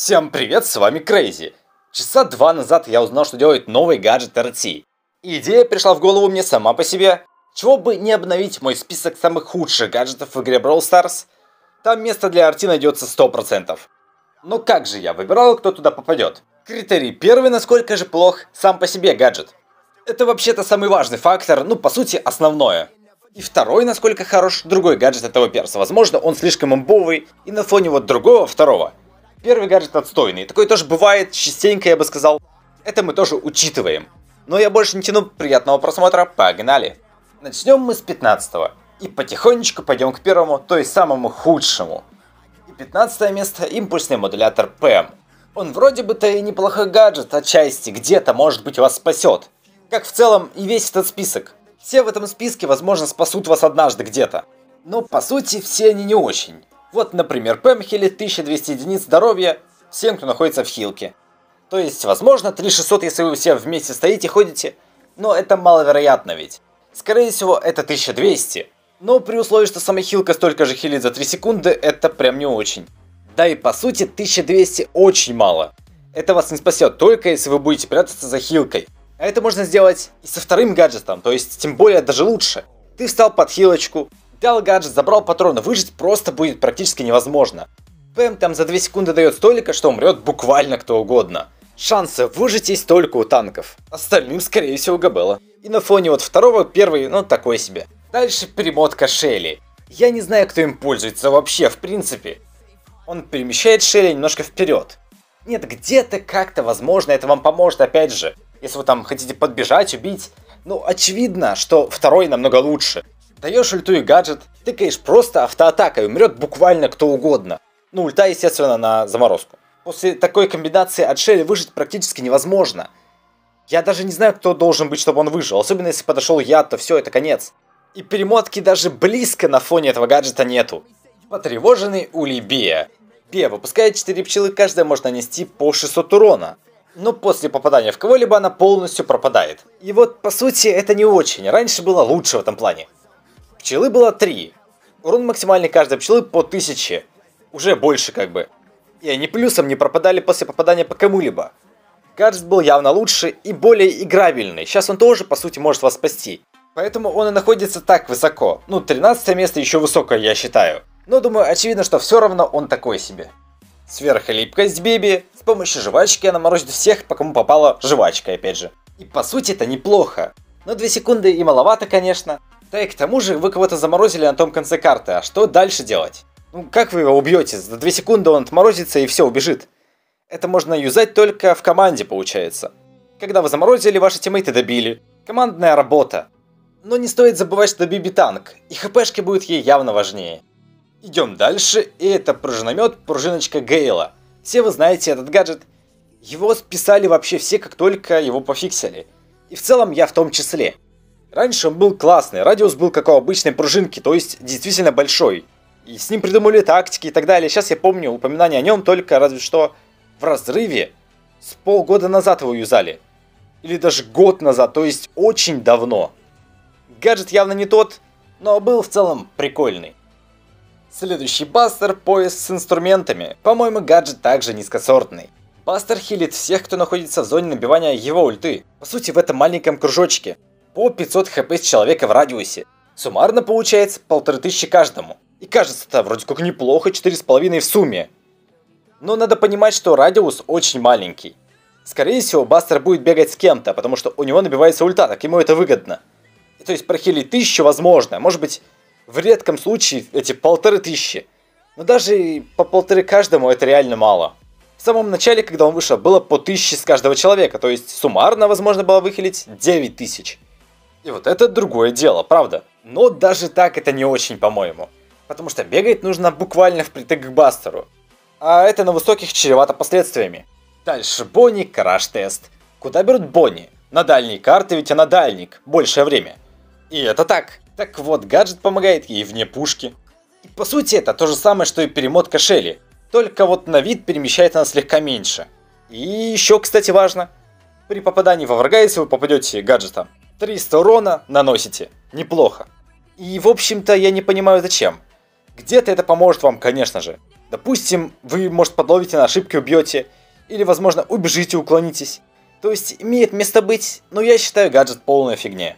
Всем привет, с вами Крейзи. Часа два назад я узнал, что делает новый гаджет RT. идея пришла в голову мне сама по себе. Чего бы не обновить мой список самых худших гаджетов в игре Brawl Stars? Там место для RT найдется 100%. Но как же я выбирал, кто туда попадет? Критерий первый, насколько же плох сам по себе гаджет. Это вообще-то самый важный фактор, ну по сути основное. И второй, насколько хорош другой гаджет этого перса. Возможно, он слишком имбовый, и на фоне вот другого второго – Первый гаджет отстойный. Такое тоже бывает частенько, я бы сказал. Это мы тоже учитываем. Но я больше не тяну приятного просмотра, погнали. Начнем мы с 15 -го. И потихонечку пойдем к первому, то есть самому худшему. И 15 место импульсный модулятор PEM. Он вроде бы-то и неплохой гаджет отчасти, где-то может быть вас спасет. Как в целом и весь этот список. Все в этом списке, возможно, спасут вас однажды где-то. Но по сути все они не очень. Вот, например, ПМ хилит 1200 единиц здоровья всем, кто находится в хилке. То есть, возможно, 3600, если вы все вместе стоите, ходите, но это маловероятно ведь. Скорее всего, это 1200. Но при условии, что сама хилка столько же хилит за 3 секунды, это прям не очень. Да и по сути 1200 очень мало. Это вас не спасет, только если вы будете прятаться за хилкой. А это можно сделать и со вторым гаджетом, то есть тем более даже лучше. Ты встал под хилочку, Взял гаджет, забрал патроны, выжить просто будет практически невозможно. ПМ там за 2 секунды дает столько, что умрет буквально кто угодно. Шансы выжить есть только у танков. Остальным, скорее всего, Габела. И на фоне вот второго, первый, ну, такой себе. Дальше перемотка Шелли. Я не знаю, кто им пользуется вообще, в принципе. Он перемещает Шелли немножко вперед. Нет, где-то как-то, возможно, это вам поможет, опять же. Если вы там хотите подбежать, убить. Ну, очевидно, что второй намного лучше. Даешь ульту и гаджет, тыкаешь просто автоатакой, умрет буквально кто угодно. Ну, ульта, естественно, на заморозку. После такой комбинации от Шелли выжить практически невозможно. Я даже не знаю, кто должен быть, чтобы он выжил. Особенно, если подошел я, то все, это конец. И перемотки даже близко на фоне этого гаджета нету. Потревоженный улей Бия. Выпускает 4 пчелы, каждая может нанести по 600 урона. Но после попадания в кого-либо она полностью пропадает. И вот, по сути, это не очень. Раньше было лучше в этом плане. Пчелы было три. Урон максимальный каждой пчелы по 1000. Уже больше как бы. И они плюсом не пропадали после попадания по кому-либо. Гаджет был явно лучше и более играбельный. Сейчас он тоже, по сути, может вас спасти. Поэтому он и находится так высоко. Ну, 13 место еще высокое, я считаю. Но думаю, очевидно, что все равно он такой себе. Сверхлипкость Биби. С помощью жвачки она морозит всех, по кому попала жвачка, опять же. И по сути это неплохо. Но 2 секунды и маловато, конечно. Да и к тому же вы кого-то заморозили на том конце карты, а что дальше делать? Ну как вы его убьете? За 2 секунды он отморозится и все, убежит. Это можно юзать только в команде, получается. Когда вы заморозили, ваши тиммейты добили. Командная работа. Но не стоит забывать, что Биби танк, и хпшки будет ей явно важнее. Идем дальше, и это пружиномет, пружиночка Гейла. Все вы знаете этот гаджет. Его списали вообще все, как только его пофиксили. И в целом я в том числе. Раньше он был классный, радиус был как у обычной пружинки, то есть действительно большой. И с ним придумали тактики и так далее. Сейчас я помню упоминание о нем только разве что в разрыве. С полгода назад его юзали. Или даже год назад, то есть очень давно. Гаджет явно не тот, но был в целом прикольный. Следующий бастер – пояс с инструментами. По-моему, гаджет также низкосортный. Бастер хилит всех, кто находится в зоне набивания его ульты. По сути, в этом маленьком кружочке по 500 хп с человека в радиусе. Суммарно получается полторы тысячи каждому. И кажется это вроде как неплохо, 4,5 в сумме. Но надо понимать, что радиус очень маленький. Скорее всего, Бастер будет бегать с кем-то, потому что у него набивается ульта, так ему это выгодно. И то есть прохилить тысячу возможно, может быть в редком случае эти полторы тысячи. Но даже по полторы каждому это реально мало. В самом начале, когда он вышел, было по тысяче с каждого человека, то есть суммарно возможно было выхилить 9 тысяч. И вот это другое дело, правда. Но даже так это не очень, по-моему. Потому что бегать нужно буквально впритык к Бастеру. А это на высоких чревато последствиями. Дальше Бонни краш-тест. Куда берут Бонни? На дальние карты, ведь она дальник, большее время. И это так. Так вот, гаджет помогает ей вне пушки. И по сути это то же самое, что и перемотка Шелли. Только вот на вид перемещает она слегка меньше. И еще, кстати, важно. При попадании во врага, если вы попадете гаджетом, 300 урона наносите. Неплохо. И в общем-то я не понимаю зачем. Где-то это поможет вам, конечно же. Допустим, вы, может, подловите на ошибки, убьете, или, возможно, убежите, уклонитесь. То есть, имеет место быть, но я считаю гаджет полная фигня.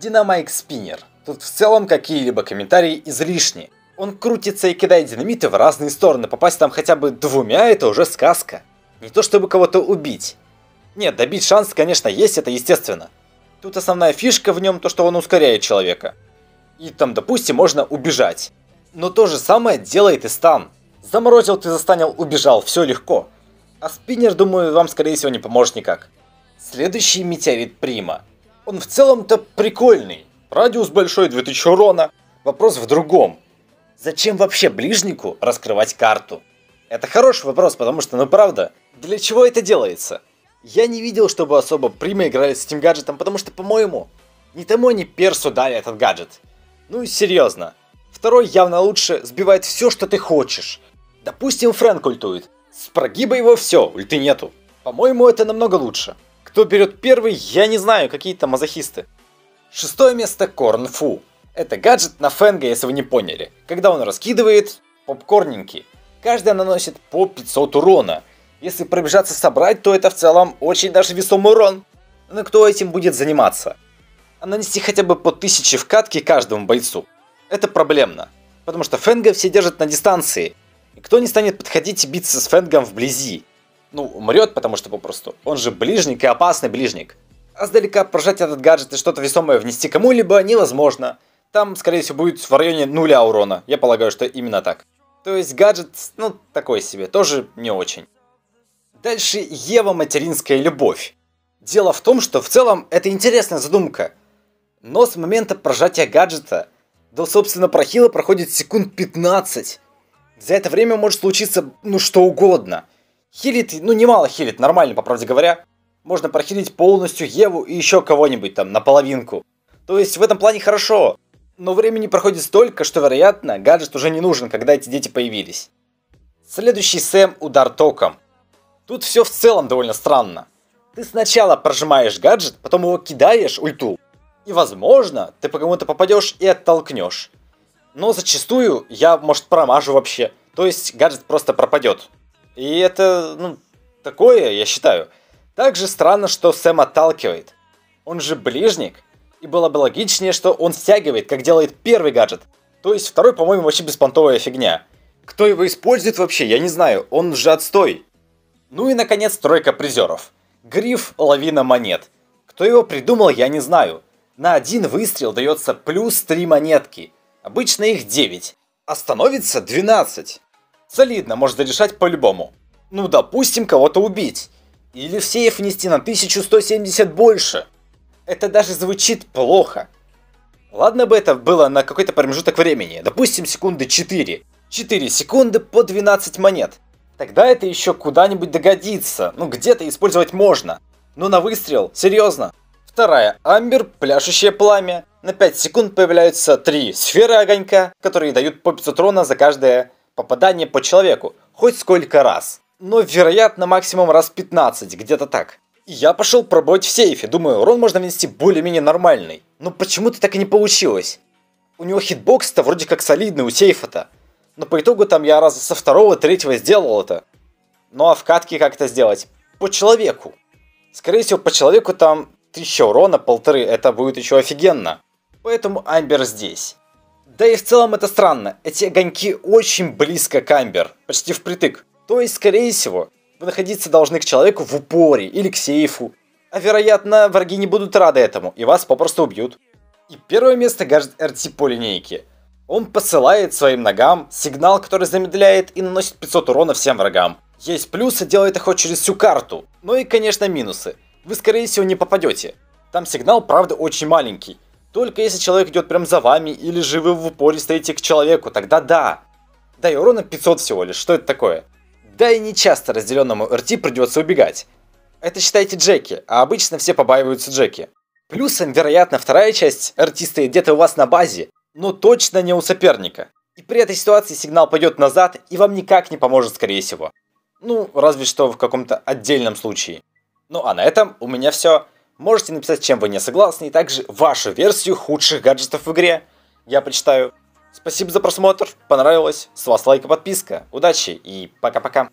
Dynamite Spinner. Тут в целом какие-либо комментарии излишни. Он крутится и кидает динамиты в разные стороны. Попасть там хотя бы двумя это уже сказка. Не то чтобы кого-то убить. Нет, добить шанс, конечно, есть, это естественно. Тут основная фишка в нем то, что он ускоряет человека. И там, допустим, можно убежать. Но то же самое делает и стан. Заморозил ты застанил, убежал, все легко. А спиннер, думаю, вам скорее всего не поможет никак. Следующий метеорит Прима. Он в целом-то прикольный. Радиус большой, 2000 урона. Вопрос в другом. Зачем вообще ближнику раскрывать карту? Это хороший вопрос, потому что, ну правда, для чего это делается? Я не видел, чтобы особо Прима играли с этим гаджетом, потому что, по-моему, ни тому, ни персу дали этот гаджет. Ну и серьезно. Второй явно лучше сбивает все, что ты хочешь. Допустим, Фрэнк ультует. С прогиба его все, ульты нету. По-моему, это намного лучше. Кто берет первый, я не знаю, какие-то мазохисты. Шестое место Корнфу. Это гаджет на Фенга, если вы не поняли. Когда он раскидывает попкорненький. Каждая наносит по 500 урона. Если пробежаться собрать, то это в целом очень даже весомый урон. Но кто этим будет заниматься? А нанести хотя бы по 1000 в катке каждому бойцу. Это проблемно. Потому что Фенга все держат на дистанции. И кто не станет подходить и биться с Фенгом вблизи? Ну, умрет, потому что попросту. Он же ближник и опасный ближник. А сдалека прожать этот гаджет и что-то весомое внести кому-либо невозможно. Там, скорее всего, будет в районе нуля урона. Я полагаю, что именно так. То есть гаджет, ну, такой себе, тоже не очень. Дальше Ева материнская любовь. Дело в том, что в целом это интересная задумка. Но с момента прожатия гаджета до, собственно, прохила проходит секунд 15. За это время может случиться, ну, что угодно. Хилит, ну, немало хилит, нормально, по правде говоря. Можно прохилить полностью Еву и еще кого-нибудь там, наполовинку. То есть в этом плане хорошо. Но времени проходит столько, что, вероятно, гаджет уже не нужен, когда эти дети появились. Следующий Сэм – удар током. Тут все в целом довольно странно. Ты сначала прожимаешь гаджет, потом его кидаешь ульту. И возможно, ты по кому-то попадешь и оттолкнешь. Но зачастую я, может, промажу вообще. То есть гаджет просто пропадет. И это, ну, такое, я считаю. Также странно, что Сэм отталкивает. Он же ближник. И было бы логичнее, что он стягивает, как делает первый гаджет. То есть второй, по-моему, вообще беспонтовая фигня. Кто его использует вообще, я не знаю, он же отстой. Ну и, наконец, тройка призеров. Гриф Лавина Монет. Кто его придумал, я не знаю. На один выстрел дается плюс 3 монетки. Обычно их 9. А становится 12. Солидно, можно решать по-любому. Ну, допустим, кого-то убить. Или в сейф внести на 1170 больше. Это даже звучит плохо. Ладно бы это было на какой-то промежуток времени, допустим, секунды 4. 4 секунды по 12 монет. Тогда это еще куда-нибудь догодится, ну где-то использовать можно. Но на выстрел, серьезно. Вторая, Амбер, пляшущее пламя. На 5 секунд появляются три сферы огонька, которые дают по 500 урона за каждое попадание по человеку, хоть сколько раз. Но, вероятно, максимум раз 15, где-то так. Я пошел пробовать в сейфе, думаю, урон можно внести более-менее нормальный. Но почему-то так и не получилось. У него хитбокс-то вроде как солидный у сейфа-то. Но по итогу там я раза со второго, третьего сделал это. Ну а в катке как это сделать? По человеку. Скорее всего, по человеку там 1000 урона, полторы, это будет еще офигенно. Поэтому Амбер здесь. Да и в целом это странно, эти огоньки очень близко к Амбер, почти впритык. То есть, скорее всего, вы находиться должны к человеку в упоре или к сейфу. А вероятно, враги не будут рады этому, и вас попросту убьют. И первое место гаджет RT по линейке. Он посылает своим ногам сигнал, который замедляет и наносит 500 урона всем врагам. Есть плюсы, делает их через всю карту. Ну и, конечно, минусы. Вы, скорее всего, не попадете. Там сигнал, правда, очень маленький. Только если человек идет прям за вами, или же вы в упоре стоите к человеку, тогда да. Да и урона 500 всего лишь, что это такое? Да и не часто разделенному РТ придется убегать. Это считайте Джеки, а обычно все побаиваются Джеки. Плюсом, вероятно, вторая часть РТ стоит где-то у вас на базе, но точно не у соперника. И при этой ситуации сигнал пойдет назад и вам никак не поможет, скорее всего. Ну, разве что в каком-то отдельном случае. Ну а на этом у меня все. Можете написать, чем вы не согласны, и также вашу версию худших гаджетов в игре. Я почитаю. Спасибо за просмотр, понравилось, с вас лайк и подписка. Удачи и пока-пока.